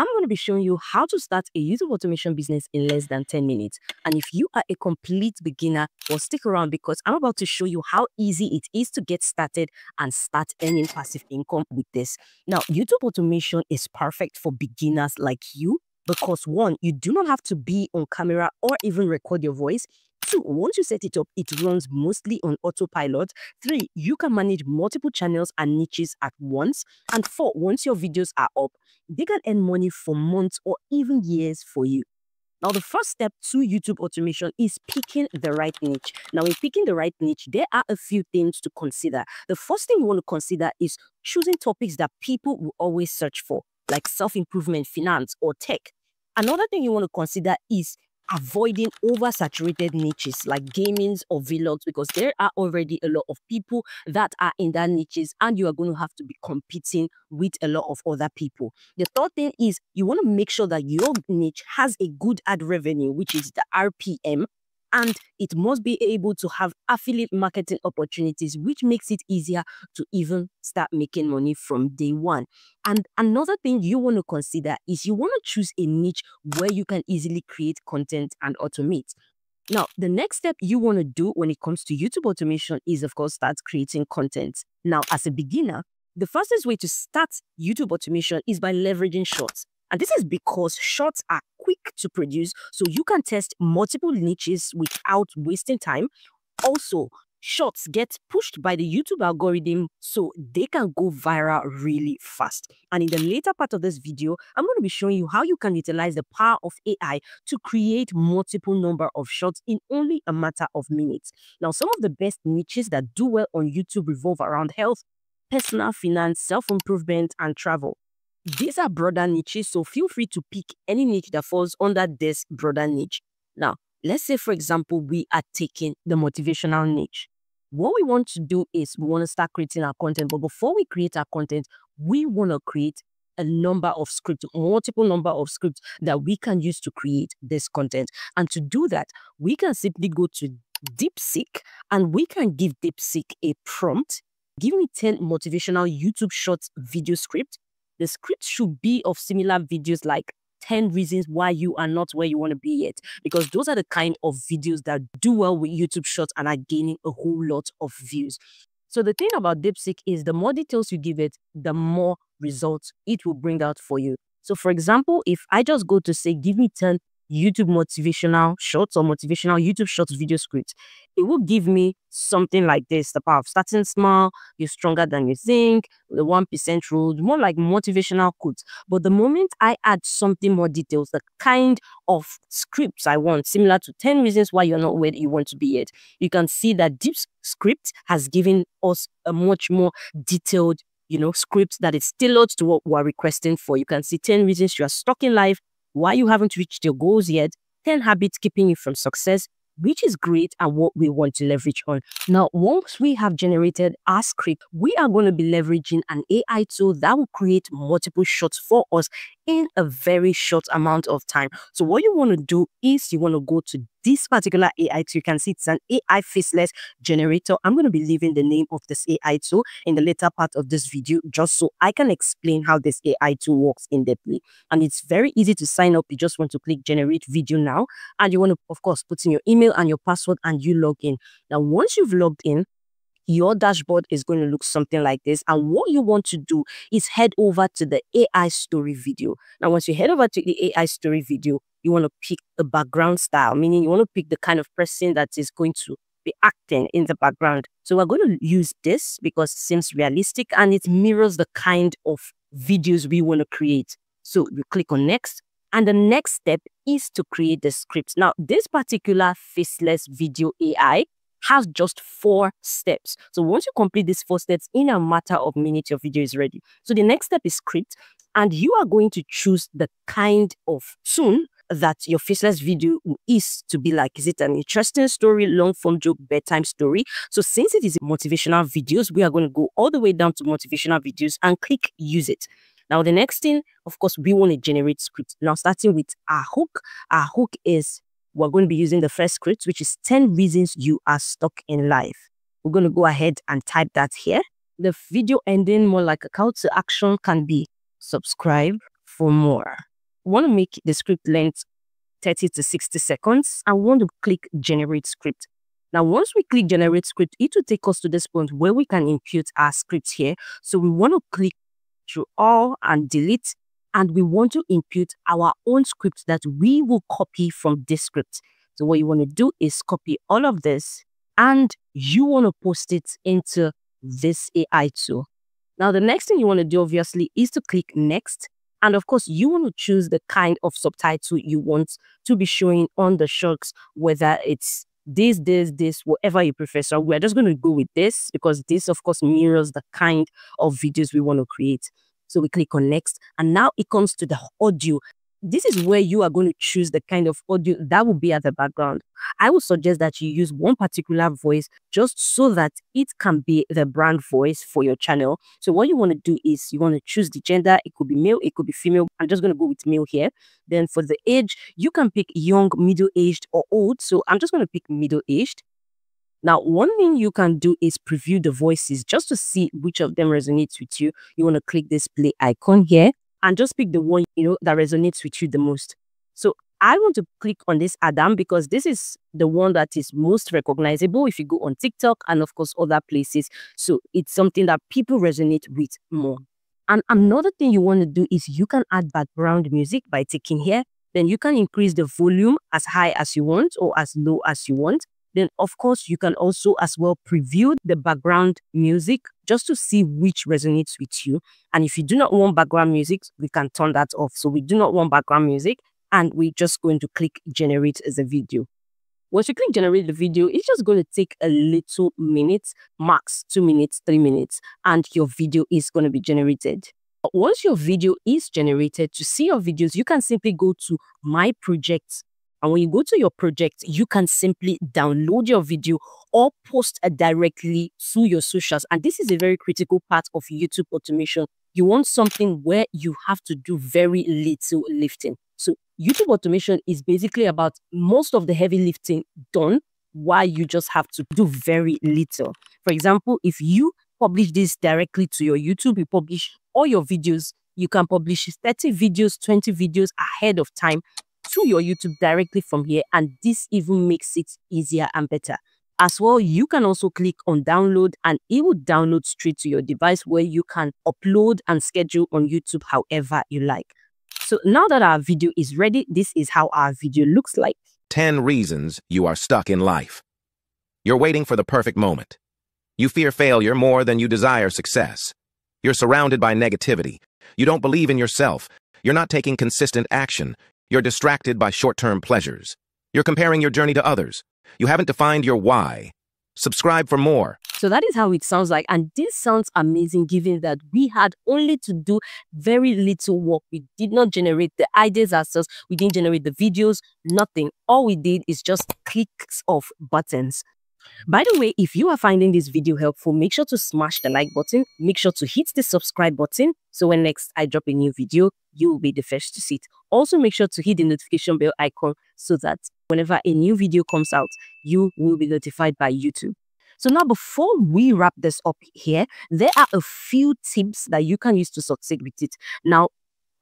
I'm going to be showing you how to start a YouTube automation business in less than 10 minutes. And if you are a complete beginner, well, stick around because I'm about to show you how easy it is to get started and start earning passive income with this. Now, YouTube automation is perfect for beginners like you because one, you do not have to be on camera or even record your voice. Two, once you set it up, it runs mostly on autopilot. Three, you can manage multiple channels and niches at once. And four, once your videos are up, they can earn money for months or even years for you. Now, the first step to YouTube automation is picking the right niche. Now, in picking the right niche, there are a few things to consider. The first thing you want to consider is choosing topics that people will always search for, like self-improvement, finance, or tech. Another thing you want to consider is avoiding oversaturated niches like gamings or vlogs because there are already a lot of people that are in that niches and you are going to have to be competing with a lot of other people. The third thing is you want to make sure that your niche has a good ad revenue, which is the RPM, and it must be able to have affiliate marketing opportunities, which makes it easier to even start making money from day one. And another thing you want to consider is you want to choose a niche where you can easily create content and automate. Now, the next step you want to do when it comes to YouTube automation is, of course, start creating content. Now, as a beginner, the fastest way to start YouTube automation is by leveraging shorts. And this is because shorts are quick to produce, so you can test multiple niches without wasting time. Also, shorts get pushed by the YouTube algorithm so they can go viral really fast. And in the later part of this video, I'm going to be showing you how you can utilize the power of AI to create multiple number of shorts in only a matter of minutes. Now, some of the best niches that do well on YouTube revolve around health, personal finance, self-improvement, and travel. These are broader niches, so feel free to pick any niche that falls under this broader niche. Now, let's say, for example, we are taking the motivational niche. What we want to do is we want to start creating our content, but before we create our content, we want to create a number of scripts, multiple number of scripts that we can use to create this content. And to do that, we can simply go to DeepSeek and we can give DeepSeek a prompt, give me 10 motivational YouTube Shorts video script the script should be of similar videos like 10 reasons why you are not where you want to be yet because those are the kind of videos that do well with YouTube Shorts and are gaining a whole lot of views. So the thing about DeepSeek is the more details you give it, the more results it will bring out for you. So for example, if I just go to say, give me 10 YouTube motivational shorts or motivational YouTube shorts video scripts, it will give me something like this the power of starting small, you're stronger than you think, the 1% rule, more like motivational quotes. But the moment I add something more details, the kind of scripts I want, similar to 10 reasons why you're not where you want to be yet, you can see that Deep Script has given us a much more detailed you know, script that is tailored to what we're requesting for. You can see 10 reasons you are stuck in life, why you haven't reached your goals yet, 10 habits keeping you from success, which is great and what we want to leverage on. Now, once we have generated our script, we are going to be leveraging an AI tool that will create multiple shots for us in a very short amount of time. So what you want to do is you want to go to this particular AI tool. You can see it's an AI faceless generator. I'm going to be leaving the name of this AI tool in the later part of this video just so I can explain how this AI tool works in depthly. And it's very easy to sign up. You just want to click generate video now and you want to, of course, put in your email and your password and you log in. Now, once you've logged in, your dashboard is going to look something like this. And what you want to do is head over to the AI story video. Now, once you head over to the AI story video, you want to pick a background style, meaning you want to pick the kind of person that is going to be acting in the background. So we're going to use this because it seems realistic and it mirrors the kind of videos we want to create. So you click on next. And the next step is to create the script. Now, this particular faceless video AI has just four steps. So once you complete these four steps in a matter of minutes, your video is ready. So the next step is script, and you are going to choose the kind of tune that your faceless video is to be like. Is it an interesting story, long form joke, bedtime story? So since it is motivational videos, we are going to go all the way down to motivational videos and click use it. Now, the next thing, of course, we want to generate script. Now, starting with our hook. Our hook is we're going to be using the first script, which is 10 reasons you are stuck in life. We're going to go ahead and type that here. The video ending, more like a call to action, can be subscribe for more. We want to make the script length 30 to 60 seconds and want to click generate script. Now, once we click generate script, it will take us to this point where we can impute our script here. So we want to click through all and delete, and we want to impute our own script that we will copy from this script. So what you want to do is copy all of this and you want to post it into this AI tool. Now, the next thing you want to do, obviously, is to click next. And of course, you want to choose the kind of subtitle you want to be showing on the shorts, whether it's this, this, this, whatever you prefer. So we're just going to go with this because this, of course, mirrors the kind of videos we want to create. So we click on next and now it comes to the audio this is where you are going to choose the kind of audio that will be at the background. I would suggest that you use one particular voice just so that it can be the brand voice for your channel. So what you want to do is you want to choose the gender. It could be male, it could be female. I'm just going to go with male here. Then for the age, you can pick young, middle-aged or old. So I'm just going to pick middle-aged. Now, one thing you can do is preview the voices just to see which of them resonates with you. You want to click this play icon here and just pick the one you know that resonates with you the most. So I want to click on this Adam because this is the one that is most recognizable if you go on TikTok and of course other places. So it's something that people resonate with more. And another thing you want to do is you can add background music by taking here. Then you can increase the volume as high as you want or as low as you want. Then, of course, you can also as well preview the background music just to see which resonates with you. And if you do not want background music, we can turn that off. So we do not want background music and we're just going to click generate as a video. Once you click generate the video, it's just going to take a little minute, max two minutes, three minutes, and your video is going to be generated. Once your video is generated, to see your videos, you can simply go to My Projects and when you go to your project, you can simply download your video or post directly to your socials. And this is a very critical part of YouTube automation. You want something where you have to do very little lifting. So YouTube automation is basically about most of the heavy lifting done while you just have to do very little. For example, if you publish this directly to your YouTube, you publish all your videos, you can publish 30 videos, 20 videos ahead of time to your YouTube directly from here. And this even makes it easier and better. As well, you can also click on download and it will download straight to your device where you can upload and schedule on YouTube however you like. So now that our video is ready, this is how our video looks like. 10 reasons you are stuck in life. You're waiting for the perfect moment. You fear failure more than you desire success. You're surrounded by negativity. You don't believe in yourself. You're not taking consistent action. You're distracted by short-term pleasures. You're comparing your journey to others. You haven't defined your why. Subscribe for more. So that is how it sounds like. And this sounds amazing given that we had only to do very little work. We did not generate the ideas ourselves. We didn't generate the videos, nothing. All we did is just clicks of buttons. By the way, if you are finding this video helpful, make sure to smash the like button, make sure to hit the subscribe button, so when next I drop a new video, you will be the first to see it. Also, make sure to hit the notification bell icon so that whenever a new video comes out, you will be notified by YouTube. So now before we wrap this up here, there are a few tips that you can use to succeed with it. Now,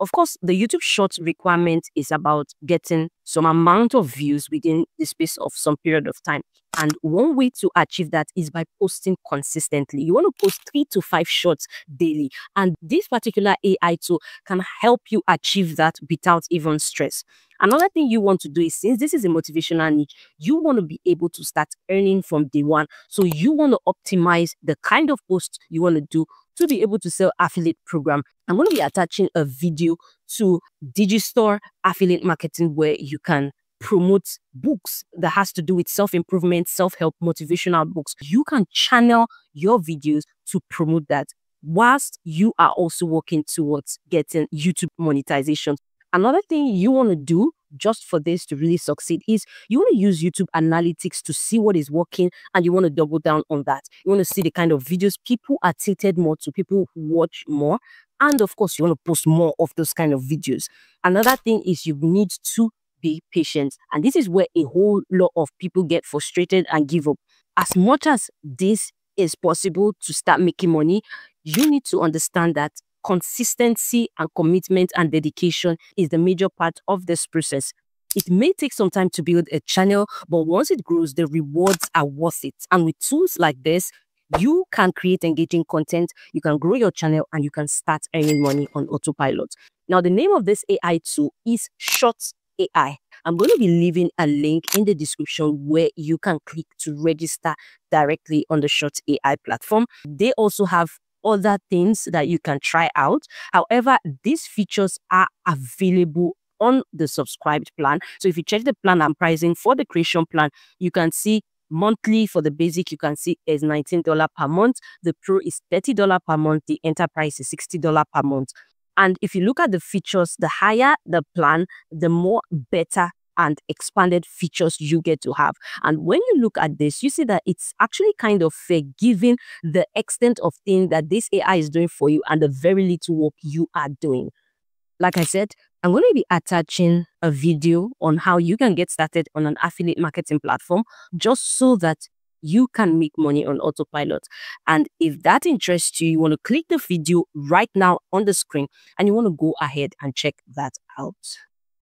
of course, the YouTube Shorts requirement is about getting some amount of views within the space of some period of time. And one way to achieve that is by posting consistently. You want to post three to five shorts daily. And this particular AI tool can help you achieve that without even stress. Another thing you want to do is since this is a motivational niche, you want to be able to start earning from day one. So you want to optimize the kind of posts you want to do to be able to sell affiliate program. I'm going to be attaching a video to Digistore affiliate marketing where you can promote books that has to do with self-improvement, self-help, motivational books. You can channel your videos to promote that whilst you are also working towards getting YouTube monetization. Another thing you want to do just for this to really succeed is you want to use YouTube analytics to see what is working and you want to double down on that. You want to see the kind of videos people are tilted more to people who watch more. And of course, you want to post more of those kind of videos. Another thing is you need to be patient. And this is where a whole lot of people get frustrated and give up. As much as this is possible to start making money, you need to understand that consistency and commitment and dedication is the major part of this process. It may take some time to build a channel, but once it grows, the rewards are worth it. And with tools like this, you can create engaging content, you can grow your channel, and you can start earning money on autopilot. Now, the name of this AI tool is Short AI. I'm going to be leaving a link in the description where you can click to register directly on the Short AI platform. They also have other things that you can try out. However, these features are available on the subscribed plan. So if you check the plan and pricing for the creation plan, you can see monthly for the basic, you can see is $19 per month. The pro is $30 per month. The enterprise is $60 per month. And if you look at the features, the higher the plan, the more better and expanded features you get to have. And when you look at this, you see that it's actually kind of fair given the extent of thing that this AI is doing for you and the very little work you are doing. Like I said, I'm going to be attaching a video on how you can get started on an affiliate marketing platform just so that you can make money on autopilot. And if that interests you, you want to click the video right now on the screen and you want to go ahead and check that out.